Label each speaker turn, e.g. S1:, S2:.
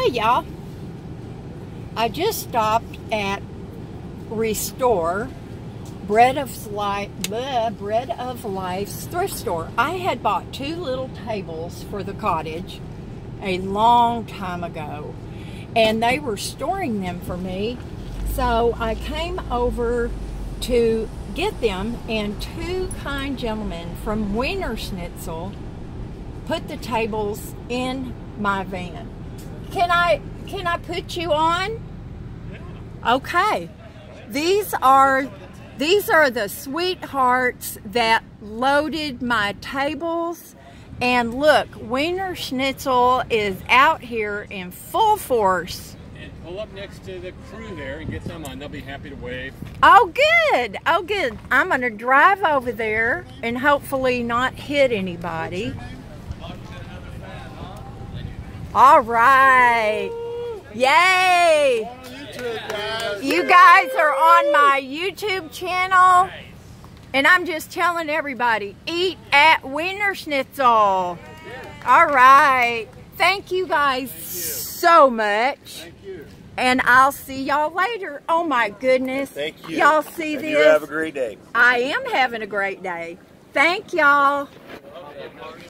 S1: Hey y'all, I just stopped at Restore Bread of Life, bleh, Bread of Life's thrift store. I had bought two little tables for the cottage a long time ago, and they were storing them for me. So I came over to get them, and two kind gentlemen from Wienerschnitzel put the tables in my van. Can I can I put you on? Okay. These are these are the sweethearts that loaded my tables. And look, Wienerschnitzel is out here in full force.
S2: And pull up next to the crew there and get them on. They'll be happy to wave.
S1: Oh, good. Oh, good. I'm going to drive over there and hopefully not hit anybody. All right. Yay. You guys are on my YouTube channel. And I'm just telling everybody, eat at Wienerschnitzel. All right. Thank you guys so much. And I'll see y'all later. Oh my goodness.
S3: Thank you.
S1: Y'all see
S3: and
S1: this?
S3: You have a great day.
S1: I am having a great day. Thank y'all.